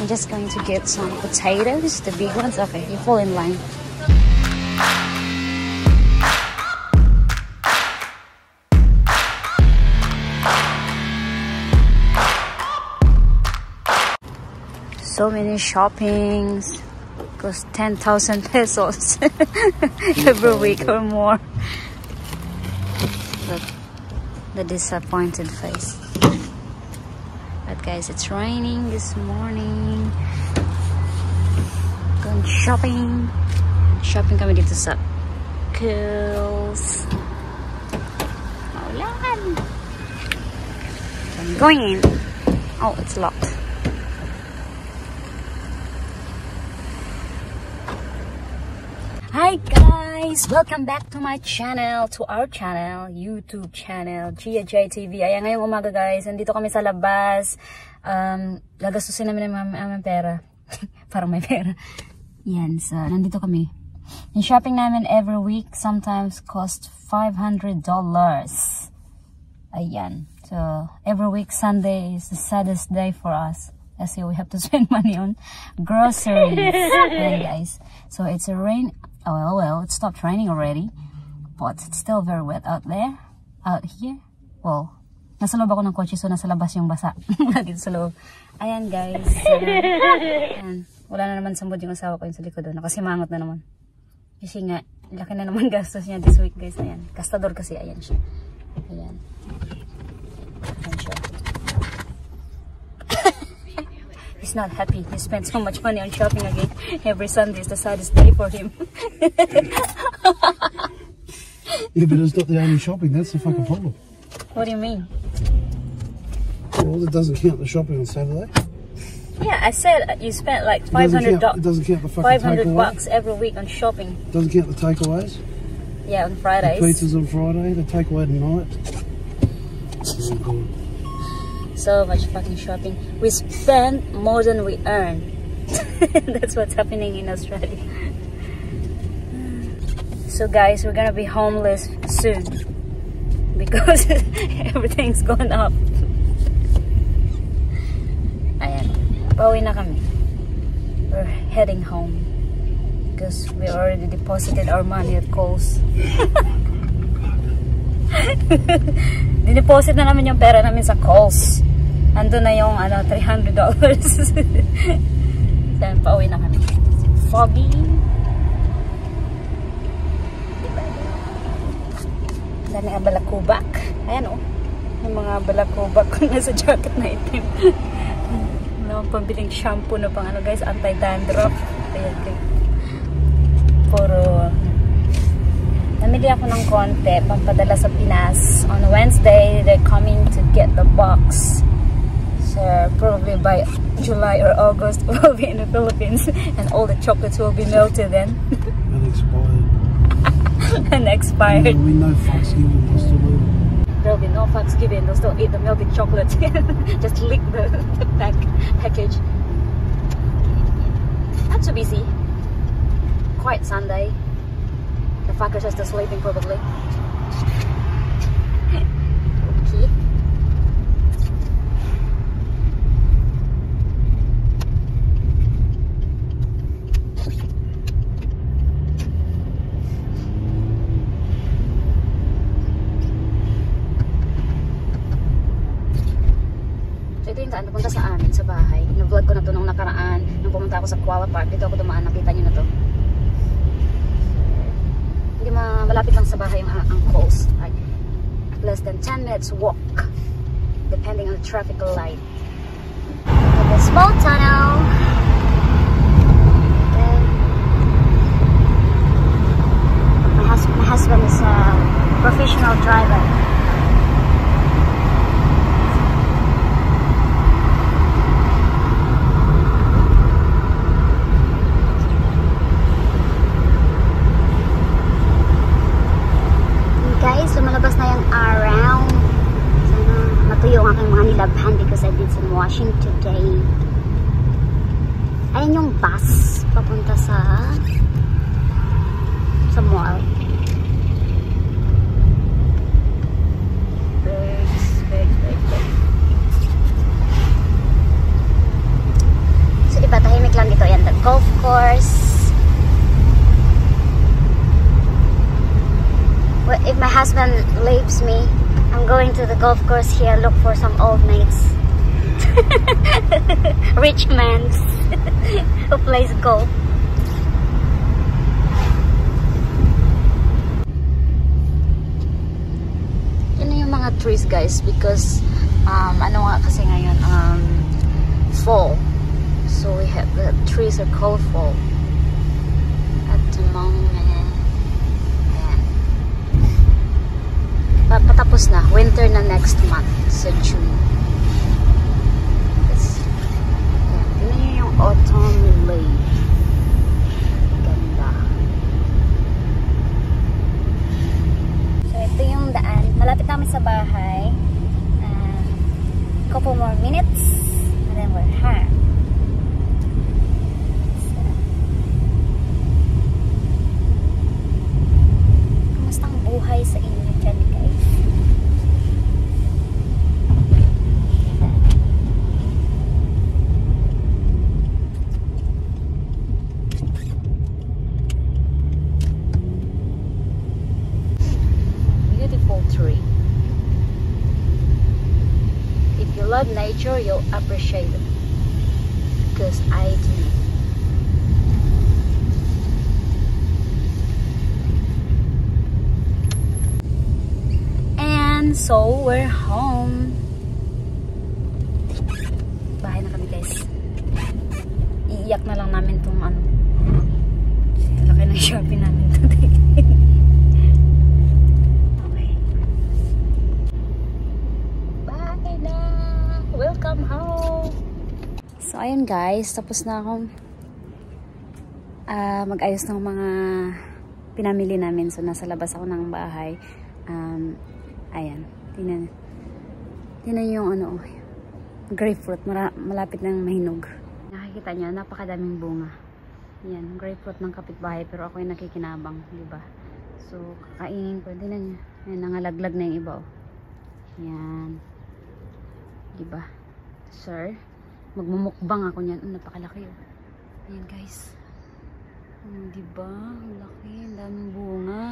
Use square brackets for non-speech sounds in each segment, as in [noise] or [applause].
I'm just going to get some potatoes, the big ones. Okay, you fall in line. So many shoppings. Cost 10,000 pesos [laughs] every week or more. Look, the disappointed face. But guys, it's raining this morning. Going shopping. Shopping kami dito sa Kills. Maulan. I'm going in. Oh, it's locked. Guys! Welcome back to my channel, to our channel, YouTube channel, Gia J TV. Ayan, ngayong umaga guys, nandito kami sa labas. Um, gagastusin namin ng aming pera. [laughs] Parang may pera. Yan, so nandito kami. Yung shopping namin every week sometimes cost $500. Ayan. So, every week Sunday is the saddest day for us. Kasi we have to [laughs] spend money on groceries. [laughs] Ayan guys. So, it's a rain Oh, well, well, it stopped raining already. But it's still very wet out there. Out here. Well, nasa loob ako ng kotse so nasa labas yung basa. [laughs] Dito sa loob. Ayan guys. [laughs] Ayan. Wala na naman sambod yung asawa ko yung sa likod doon. Nakasimangot na naman. Kasi nga, laki na naman [laughs] gastos niya this week guys. Ayan. Gastador kasi. Ayan siya. Ayan He's not happy. He spent so much money on shopping again. Every Sunday is the saddest day for him. Yeah, but it's not the only shopping. That's the fucking hmm. problem. what do you mean? Well, it doesn't count the shopping on Saturday. Yeah, I said you spent like 500 count, it doesn't count the fucking 500 takeaway. bucks every week on shopping. Doesn't count the takeaways. Yeah, on The Fridays. pizzas on Friday. The takeaway tonight. Oh, God. So much fucking shopping. We spend more than we earn. [laughs] That's what's happening in Australia. So guys, we're gonna be homeless soon because [laughs] everything's gone up. Ayan, pauwi na kami. We're heading home because we already deposited our money at Coles. [laughs] Dineposit na namin yung pera namin sa Coles. Ando na yung ano, $300. Then, pauwi na kami. Foggy. Dami nga balakubak. Ayan o. Oh. Yung mga balakubak ko nasa jacket na itim. Akong [laughs] pambiling shampoo na pang ano guys, anti-dandruff. Ayan guys. Puro namili ako ng konti pampadala sa Pinas. On Wednesday, they're coming to get the box. So probably by July or August, [laughs] we'll be in the Philippines and all the chocolates will be melted then [laughs] And expired. and expired. There'll be no Thanksgiving. They'll still it. There'll be no fucks given. They'll still eat the melted chocolate. [laughs] Just lick the, the pack, package. Not too busy. Quiet Sunday. The fuckers are still sleeping probably. Nakaraan. Nung pumunta ako sa Kuala Park. Dito ako dumaan. Nakita nyo na to. Hindi ma malapit lang sa bahay yung ang calls. Like, less than 10 minutes walk. Depending on the traffic light. Like a small tunnel. Then, my, hus my husband is a professional driver. Guys, lumalabas na yung around. Sana matuyo ang aking mga nilabhan because I did some washing today. Ayan yung bus papunta sa sa mall. Bags, bags, bags, bags. So, iba tahimik lang dito. Ayan, the golf course. Well, if my husband leaves me, I'm going to the golf course here look for some old mates. [laughs] Rich man [laughs] who plays golf. Yan yung mga trees guys because um, ano nga kasi ngayon um, fall. So we have the trees are called fall at the moment. Patapos na. Winter na next month sa June. Beautiful. If you love nature, you'll appreciate it. Because I do. And so, we're home. Bahay na kami guys. Iiyak na lang namin tong ano. Laki ng shopping namin ayun guys. Tapos na akong ah, mag-ayos ng mga pinamili namin. So, nasa labas ako ng bahay. Um, ayan. Tingnan. Tingnan yung ano, grapefruit. Mara, malapit ng mahinog. Nakikita nyo, napakadaming bunga. Yan, grapefruit ng kapitbahay. Pero ako yung nakikinabang, di ba? So, kakainin ko. Tingnan nyo. Ayan, nangalaglag na yung iba, oh. Yan. Di ba? Sir, magmumukbang ako niyan. Oh, napakalaki, oh. Ayan, guys. Hmm, di ba? Ang laki. Ang daming bunga.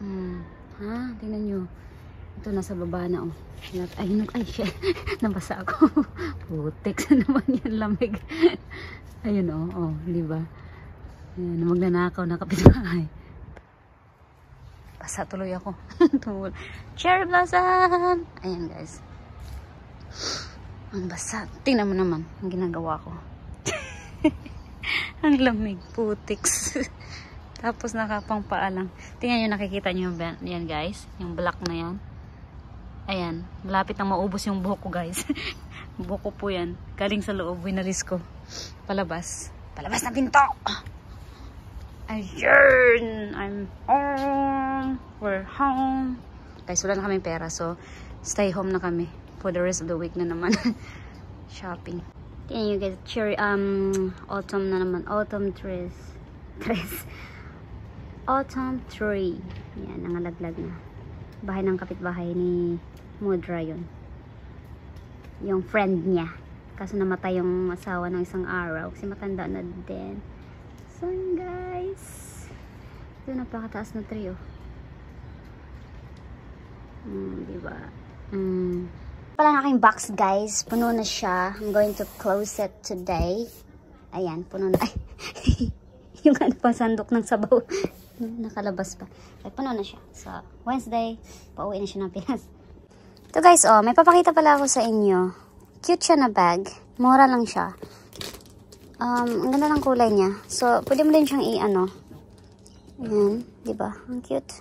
Hmm. Ha? Tingnan nyo. Ito, nasa baba na, oh. Ay, nag ay, shit. [laughs] Nabasa ako. [laughs] Putik sa naman yan, lamig. [laughs] Ayun, oh. Oh, di ba? Ayan, magnanakaw na kapitbahay. Basa tuloy ako. Cherry blossom! Ayan, guys. Ang basa. Tingnan mo naman ang ginagawa ko. [laughs] ang lamig. Putiks. [laughs] Tapos nakapang paa. Tingnan nyo, nakikita nyo yan guys. Yung black na yan. Ayan. Malapit nang maubos yung buhok ko guys. [laughs] buhok ko po yan. Galing sa loob. Winalis ko. Palabas. Palabas na pinto! Ayun! I'm home! We're home! Guys, wala na kaming pera. So, stay home na kami. For the rest of the week na naman. [laughs] Shopping. Tingnan nyo guys. Cherry, um, autumn na naman. Autumn trees. [laughs] Trees. Autumn tree. Yan, nangalaglag na. Bahay ng kapitbahay ni Mudra yun. Yung friend niya. Kaso namatay yung asawa ng isang araw. Kasi matanda na din. So, guys. Ito, napakataas na tree, oh. Hmm, diba? Hmm. Pala ng aking box, guys. Puno na siya. I'm going to close it today. Ayan, puno na. [laughs] Yung ano pa, sandok ng sabaw. [laughs] Nakalabas pa. Ay, puno na siya. So, Wednesday, pauwi na siya ng Pinas. Ito guys, oh, may papakita pala ako sa inyo. Cute siya na bag. Mura lang siya. Um, ang ganda ng kulay niya. So, pwede mo din siyang i-ano. Ayan, ba? Ang cute.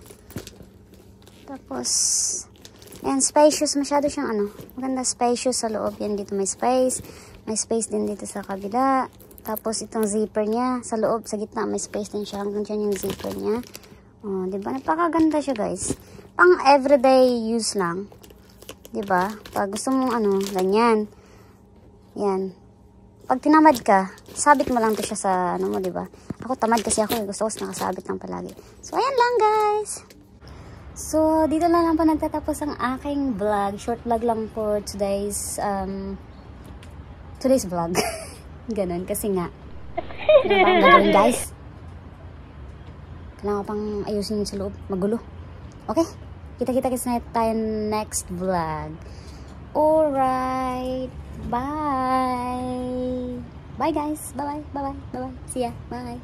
Tapos, ayan, spacious. Masyado siyang ano. Maganda spacious sa loob. Yan, dito may space. May space din dito sa kabila. Tapos, itong zipper niya. Sa loob, sa gitna, may space din siya. Hanggang dyan yung zipper niya. Oh, di ba? Napakaganda siya, guys. Pang everyday use lang. 'Di ba? Pag gusto mong ano, ganyan. Yan. Pag tinamad ka, sabit mo lang to siya sa ano mo, 'di ba? Ako tamad kasi ako, eh. gusto ko nakasabit lang palagi. So ayan lang, guys. So, dito na lang po nagtatapos ang aking vlog. Short vlog lang for today's um today's vlog. [laughs] Ganun kasi nga. Ba gagawin, guys? Kailangan pang ayusin sa loob. Magulo. Okay? Kita-kita kasi tayo next vlog. Alright. Bye. Bye guys. Bye-bye. Bye-bye. Bye-bye. See ya. Bye.